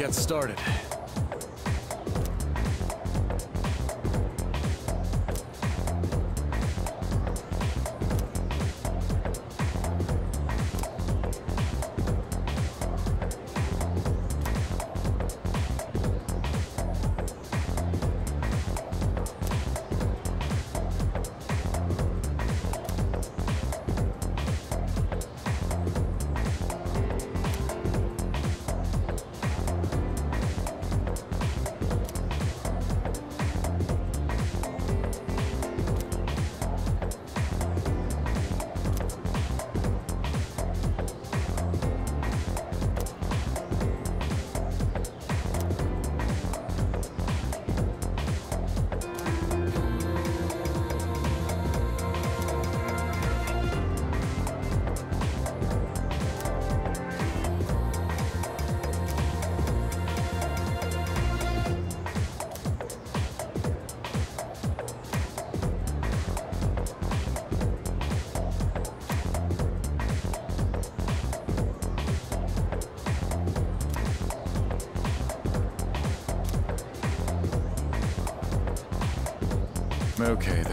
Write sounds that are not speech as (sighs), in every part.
Get started. Okay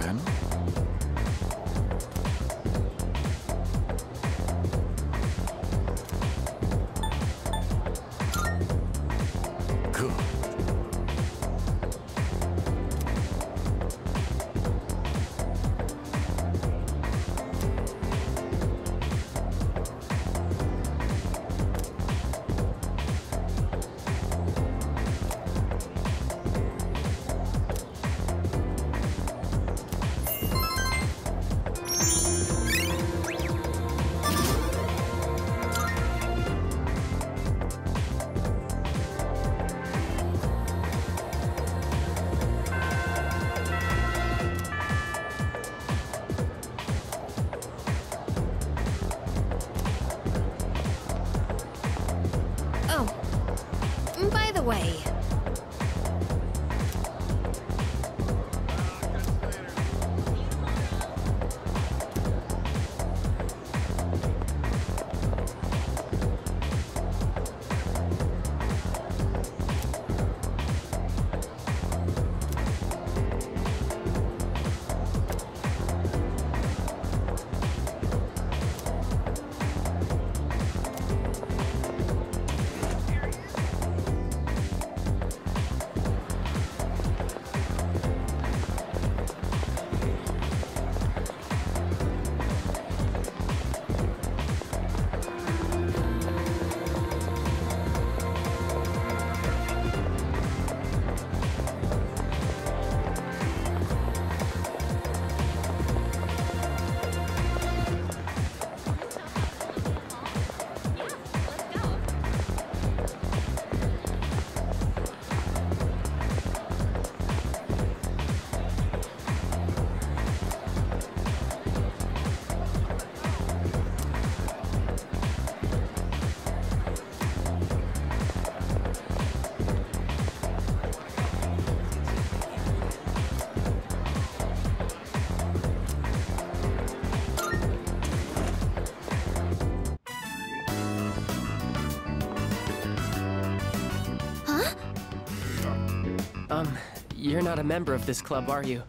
not a member of this club, are you?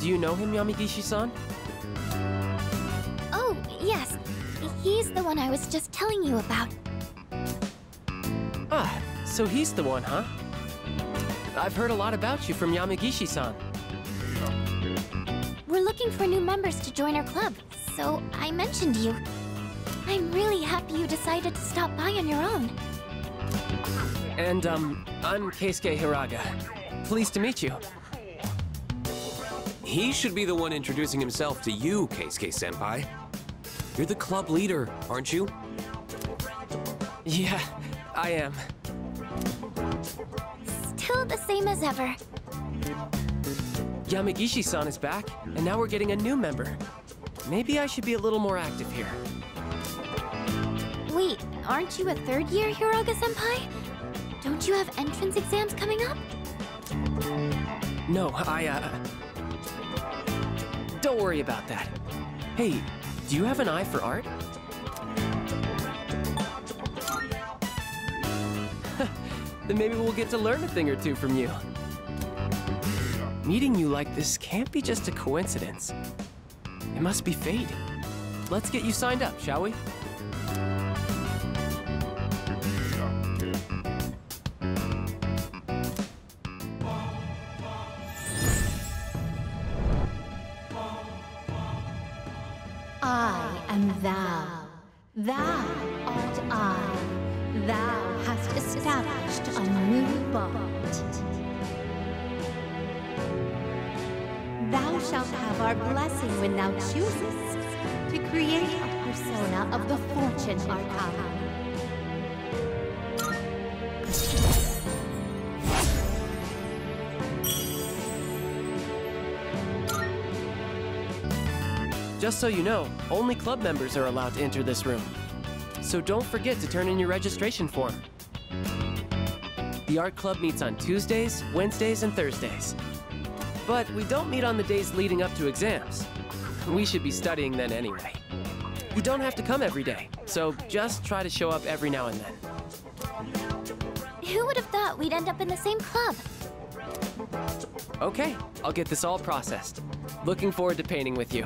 Do you know him, Yamagishi-san? Oh, yes. He's the one I was just telling you about. Ah, so he's the one, huh? I've heard a lot about you from Yamagishi-san. We're looking for new members to join our club, so I mentioned you. I'm really happy you decided to stop by on your own. And, um, I'm Keisuke Hiraga. Pleased to meet you. He should be the one introducing himself to you, Keisuke-senpai. You're the club leader, aren't you? Yeah, I am. Still the same as ever. Yamagishi-san is back, and now we're getting a new member. Maybe I should be a little more active here. Wait, aren't you a third year Hiraga-senpai? You have entrance exams coming up? No, I, uh... Don't worry about that. Hey, do you have an eye for art? (laughs) then maybe we'll get to learn a thing or two from you. Meeting you like this can't be just a coincidence. It must be fate. Let's get you signed up, shall we? Shalt have our blessing when thou choosest to create a persona of the Fortune Arcana. Just so you know, only club members are allowed to enter this room. So don't forget to turn in your registration form. The art club meets on Tuesdays, Wednesdays, and Thursdays. But we don't meet on the days leading up to exams. We should be studying then anyway. You don't have to come every day, so just try to show up every now and then. Who would have thought we'd end up in the same club? Okay, I'll get this all processed. Looking forward to painting with you.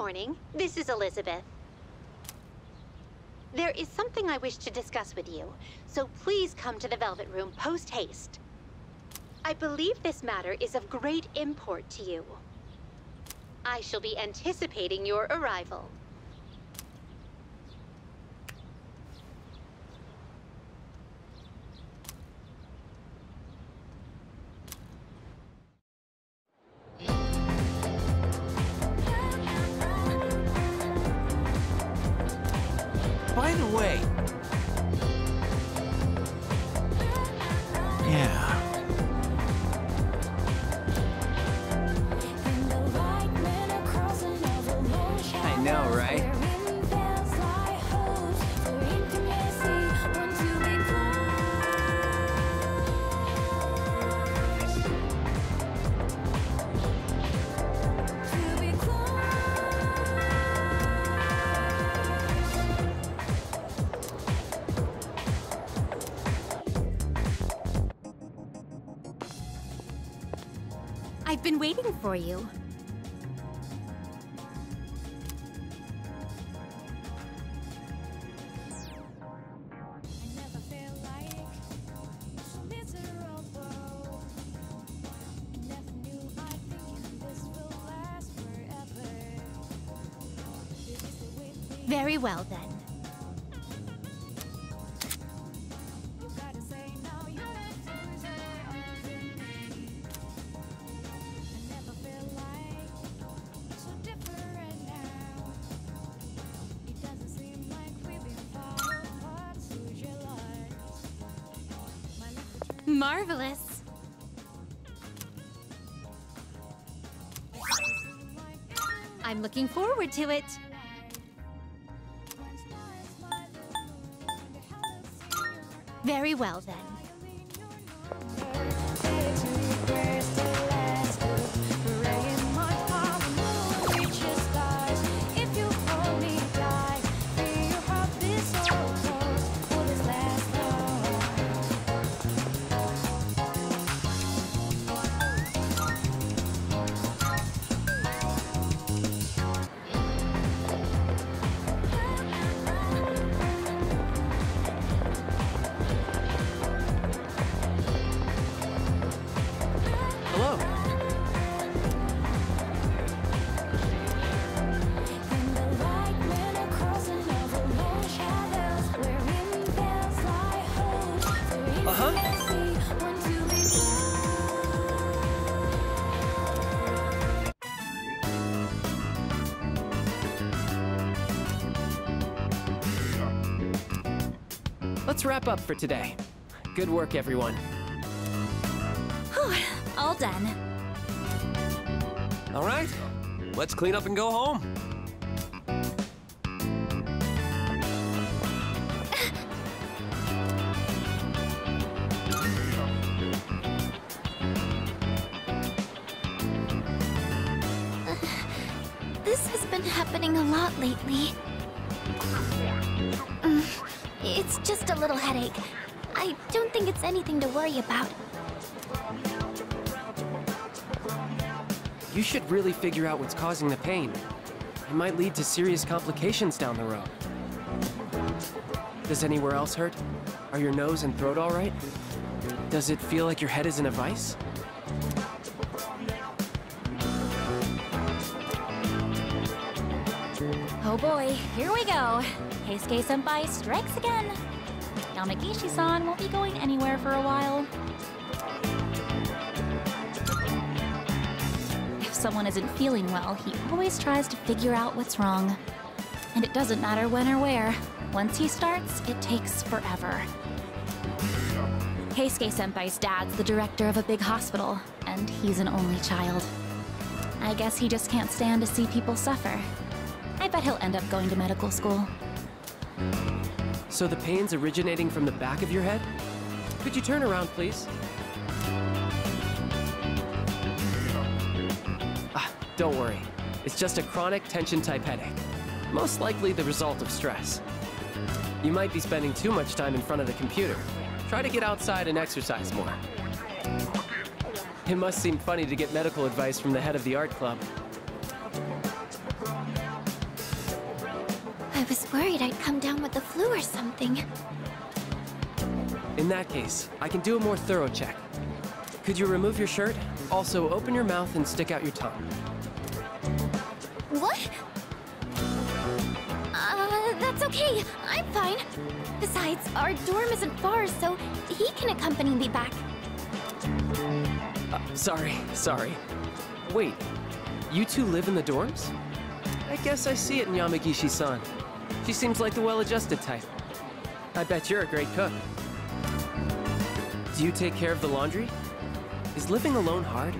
Morning. This is Elizabeth. There is something I wish to discuss with you, so please come to the Velvet Room post haste. I believe this matter is of great import to you. I shall be anticipating your arrival. Waiting for you. I'm looking forward to it. Very well then. Wrap up for today. Good work, everyone. Whew, all done. All right, let's clean up and go home. Uh, this has been happening a lot lately. It's just a little headache. I don't think it's anything to worry about. You should really figure out what's causing the pain. It might lead to serious complications down the road. Does anywhere else hurt? Are your nose and throat all right? Does it feel like your head is in a vice? Oh boy, here we go. Keisuke Senpai strikes again. Yamagishi-san won't be going anywhere for a while. If someone isn't feeling well, he always tries to figure out what's wrong. And it doesn't matter when or where. Once he starts, it takes forever. Keisuke Senpai's dad's the director of a big hospital, and he's an only child. I guess he just can't stand to see people suffer. I bet he'll end up going to medical school. So the pain's originating from the back of your head? Could you turn around, please? Ah, don't worry. It's just a chronic tension type headache. Most likely the result of stress. You might be spending too much time in front of the computer. Try to get outside and exercise more. It must seem funny to get medical advice from the head of the art club. Down with the flu or something. In that case, I can do a more thorough check. Could you remove your shirt? Also, open your mouth and stick out your tongue. What? Uh, that's okay. I'm fine. Besides, our dorm isn't far, so he can accompany me back. Uh, sorry, sorry. Wait, you two live in the dorms? I guess I see it in Yamagishi-san. She seems like the well-adjusted type. I bet you're a great cook. Do you take care of the laundry? Is living alone hard?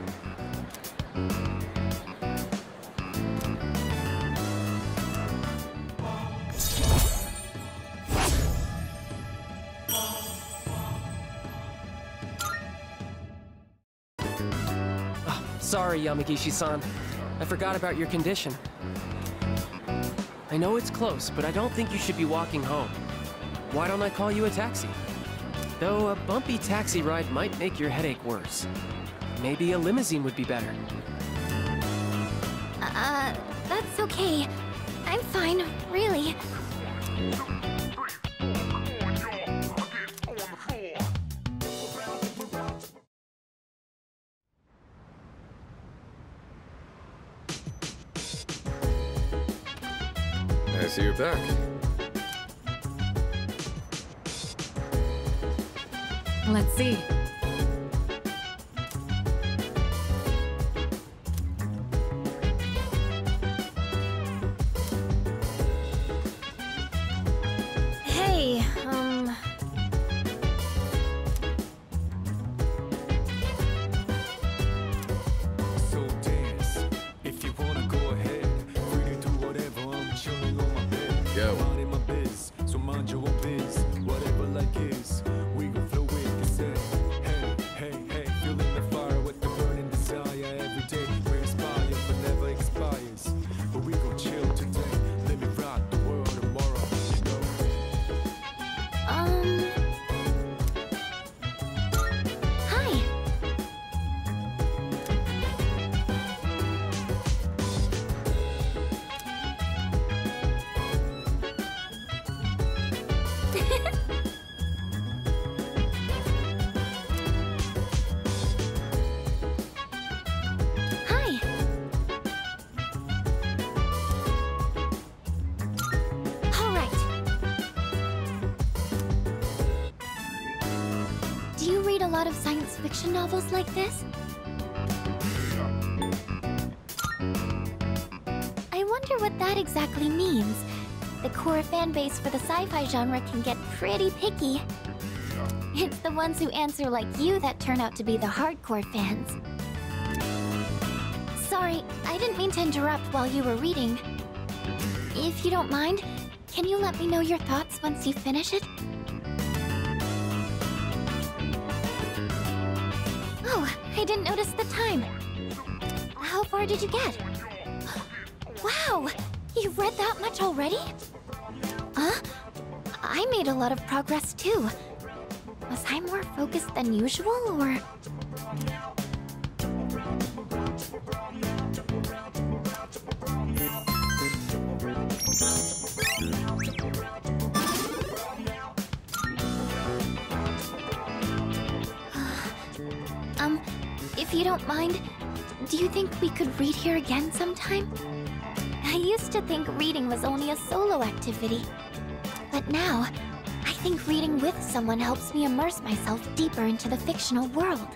Oh, sorry, Yamagishi-san. I forgot about your condition. I know it's close, but I don't think you should be walking home. Why don't I call you a taxi? Though a bumpy taxi ride might make your headache worse. Maybe a limousine would be better. Uh, that's okay. I'm fine, really. Go. Fiction novels like this? I wonder what that exactly means. The core fan base for the sci-fi genre can get pretty picky. It's the ones who answer like you that turn out to be the hardcore fans. Sorry, I didn't mean to interrupt while you were reading. If you don't mind, can you let me know your thoughts once you finish it? I didn't notice the time. How far did you get? Wow! You've read that much already? Huh? I made a lot of progress too. Was I more focused than usual, or...? You don't mind, do you think we could read here again sometime? I used to think reading was only a solo activity. But now, I think reading with someone helps me immerse myself deeper into the fictional world.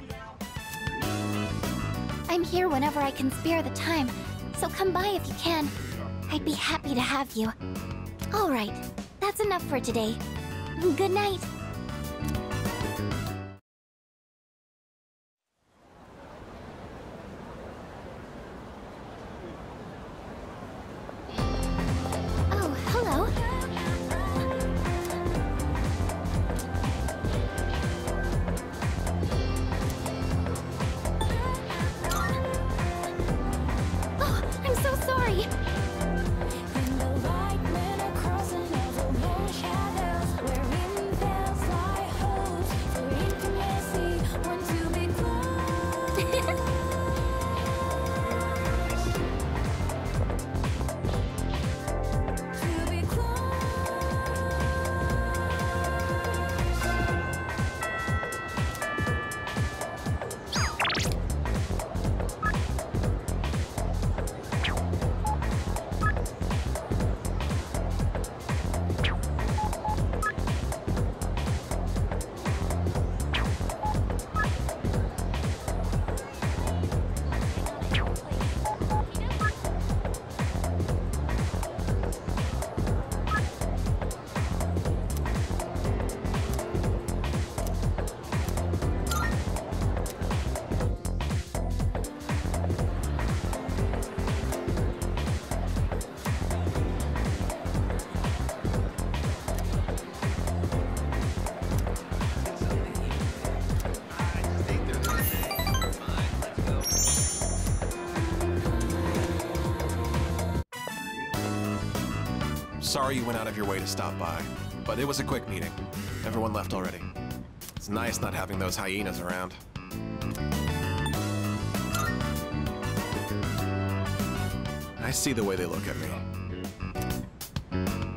I'm here whenever I can spare the time, so come by if you can. I'd be happy to have you. Alright, that's enough for today. Good night. Sorry you went out of your way to stop by, but it was a quick meeting. Everyone left already. It's nice not having those hyenas around. I see the way they look at me.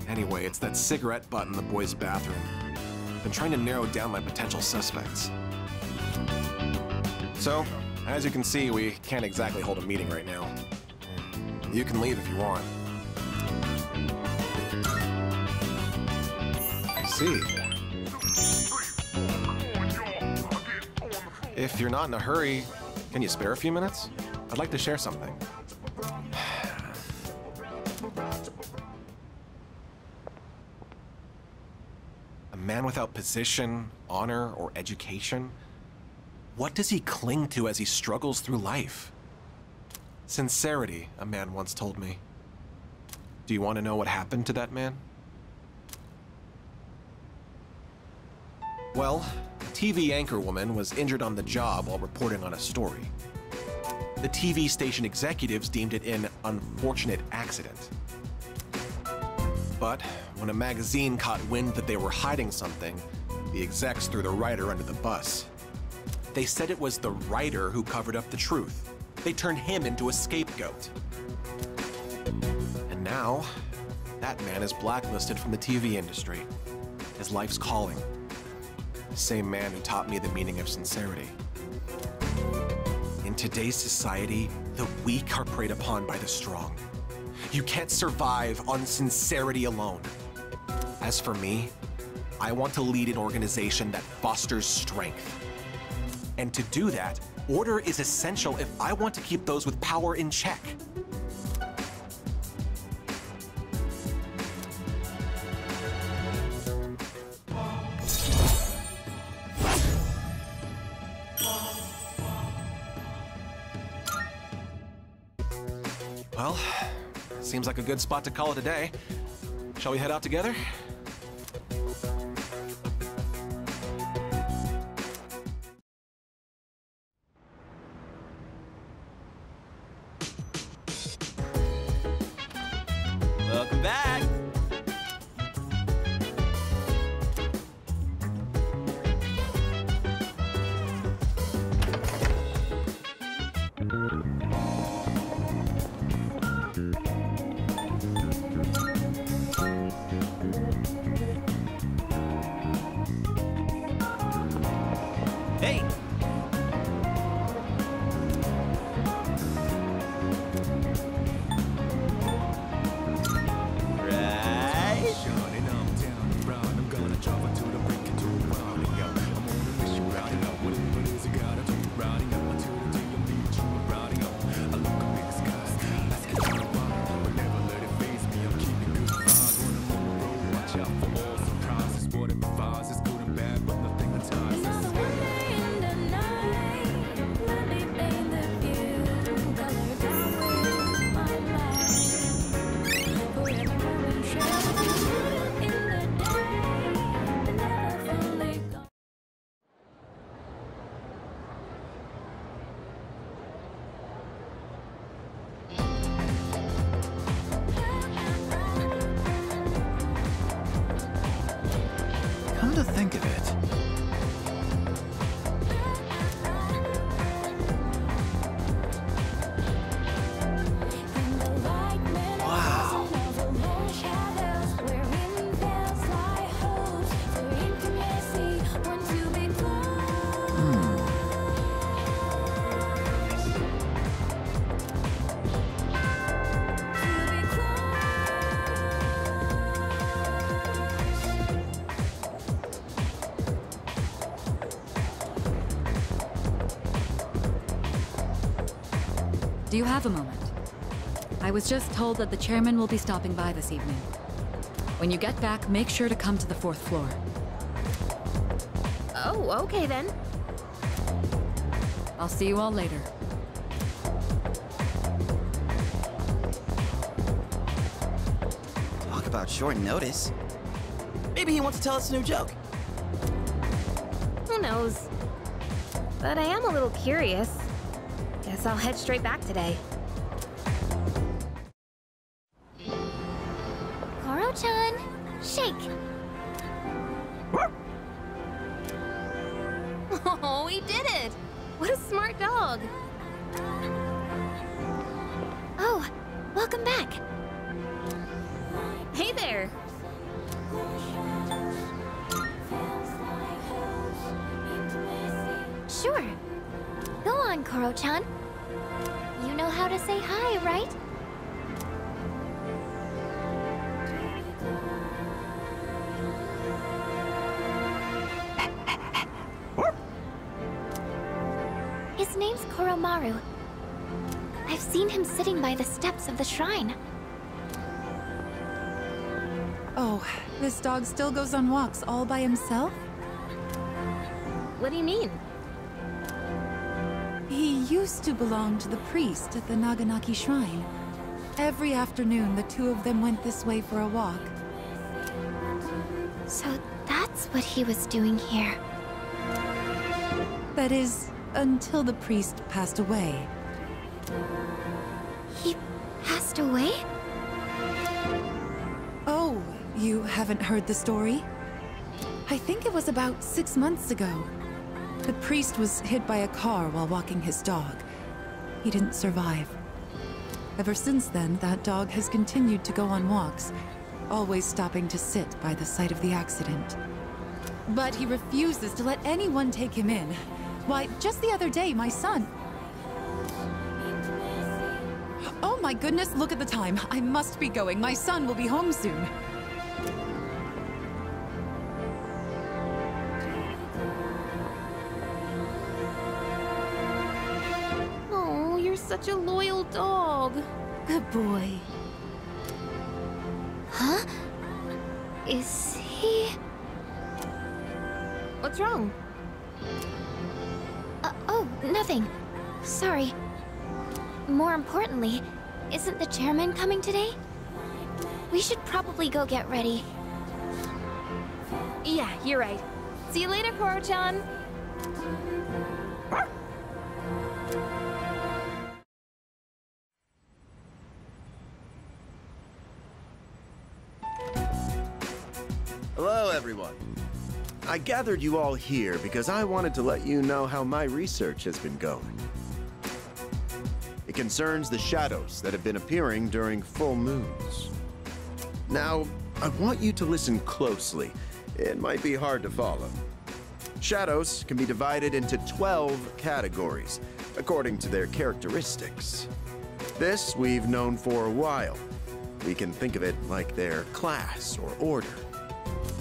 Anyway, it's that cigarette butt in the boys' bathroom. I've been trying to narrow down my potential suspects. So, as you can see, we can't exactly hold a meeting right now. You can leave if you want. See. If you're not in a hurry, can you spare a few minutes? I'd like to share something. (sighs) A man without position, honor, or education? What does he cling to as he struggles through life? Sincerity, a man once told me. Do you want to know what happened to that man? Well, a TV anchorwoman was injured on the job while reporting on a story. The TV station executives deemed it an unfortunate accident. But when a magazine caught wind that they were hiding something, the execs threw the writer under the bus. They said it was the writer who covered up the truth. They turned him into a scapegoat. And now, that man is blacklisted from the TV industry. His life's calling. The same man who taught me the meaning of sincerity. In today's society, the weak are preyed upon by the strong. You can't survive on sincerity alone. As for me, I want to lead an organization that fosters strength. And to do that, order is essential if I want to keep those with power in check. Seems like a good spot to call it a day. Shall we head out together? Have a moment? I was just told that the chairman will be stopping by this evening. When you get back, make sure to come to the fourth floor. Oh, okay then. I'll see you all later. Talk about short notice. Maybe he wants to tell us a new joke. Who knows? But I am a little curious. Guess I'll head straight back today. Dog still goes on walks all by himself? What do you mean? He used to belong to the priest at the Naganaki Shrine. Every afternoon, the two of them went this way for a walk. So that's what he was doing here. That is, until the priest passed away. He passed away? You haven't heard the story? I think it was about six months ago. The priest was hit by a car while walking his dog. He didn't survive. Ever since then, that dog has continued to go on walks, always stopping to sit by the site of the accident. But he refuses to let anyone take him in. Why, just the other day, my son... Oh my goodness, look at the time. I must be going. My son will be home soon. Such a loyal dog. Good boy. Huh? Is he... What's wrong? Uh, oh, nothing. Sorry. More importantly, isn't the chairman coming today? We should probably go get ready. Yeah, you're right. See you later, Koro-chan. I gathered you all here because I wanted to let you know how my research has been going. It concerns the shadows that have been appearing during full moons. Now, I want you to listen closely. It might be hard to follow. Shadows can be divided into 12 categories, according to their characteristics. This we've known for a while. We can think of it like their class or order.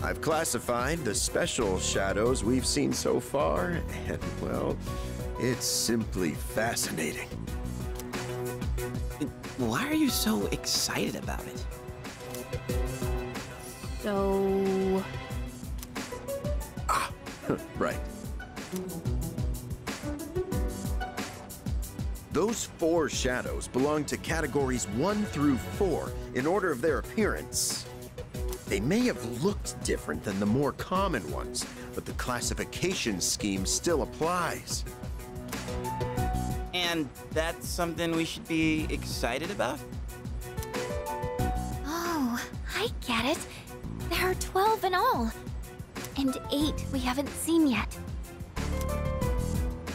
I've classified the special shadows we've seen so far, and well, it's simply fascinating. Why are you so excited about it? So... Ah, (laughs) right. Those four shadows belong to categories one through four in order of their appearance. They may have looked different than the more common ones, but the classification scheme still applies. And that's something we should be excited about? Oh, I get it. There are 12 in all. And 8 we haven't seen yet.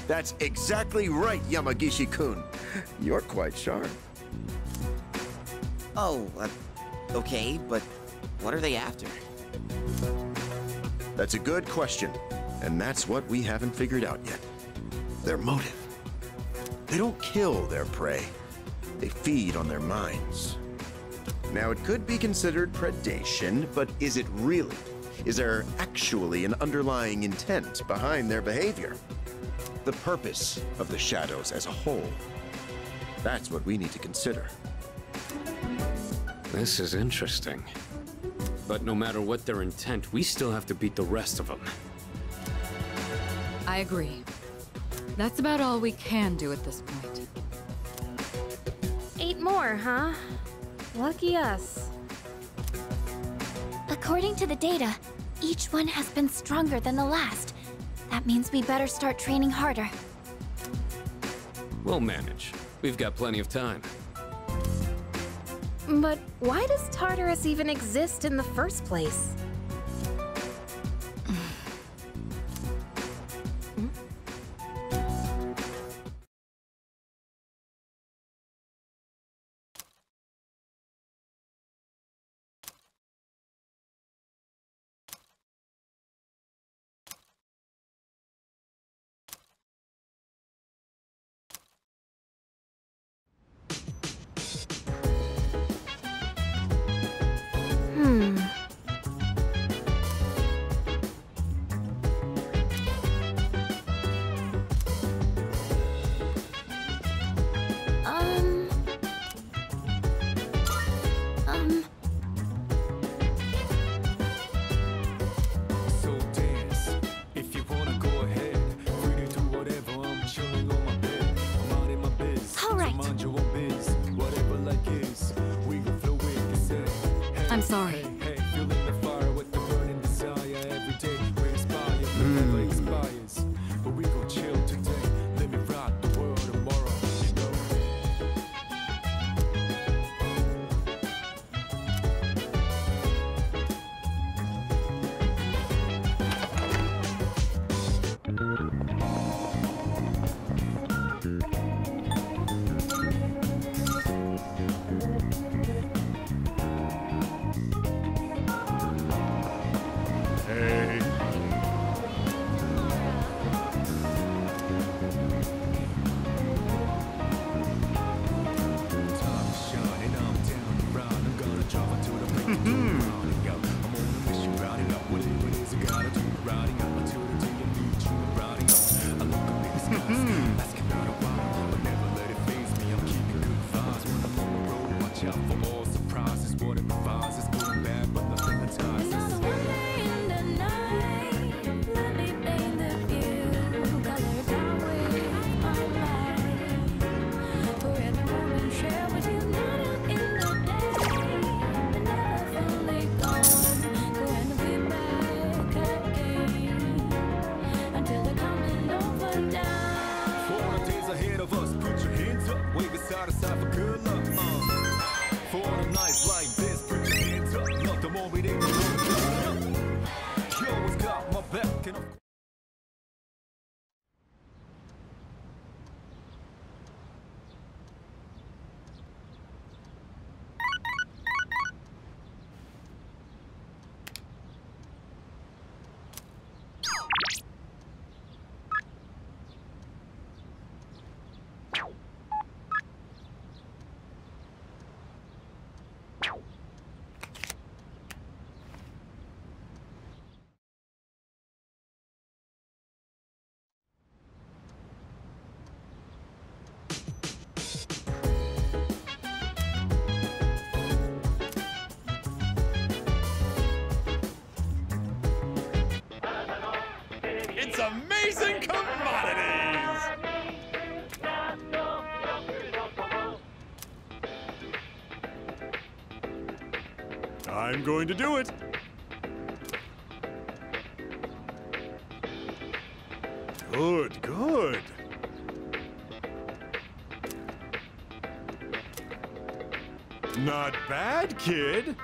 That's exactly right, Yamagishi-kun. You're quite sharp. Oh, uh, okay, but what are they after? That's a good question, and that's what we haven't figured out yet. Their motive. They don't kill their prey. They feed on their minds. Now, it could be considered predation, but is it really? Is there actually an underlying intent behind their behavior? The purpose of the shadows as a whole. That's what we need to consider. This is interesting. But no matter what their intent, we still have to beat the rest of them. I agree. That's about all we can do at this point. Eight more, huh? Lucky us. According to the data, each one has been stronger than the last. That means we better start training harder. We'll manage. We've got plenty of time. But why does Tartarus even exist in the first place? amazing commodities! I'm going to do it. Good, good. Not bad, kid.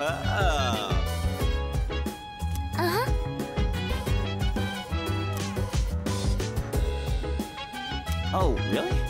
uh-huh. Oh, really?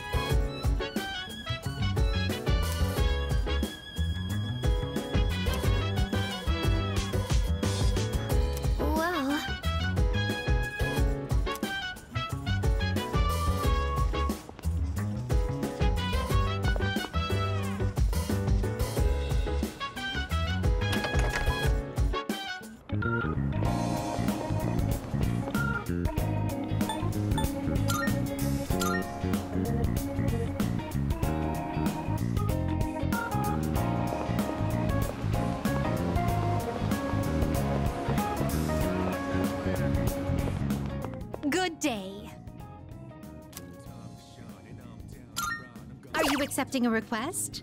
a request?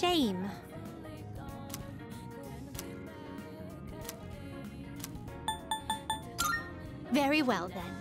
shame. Very well, then.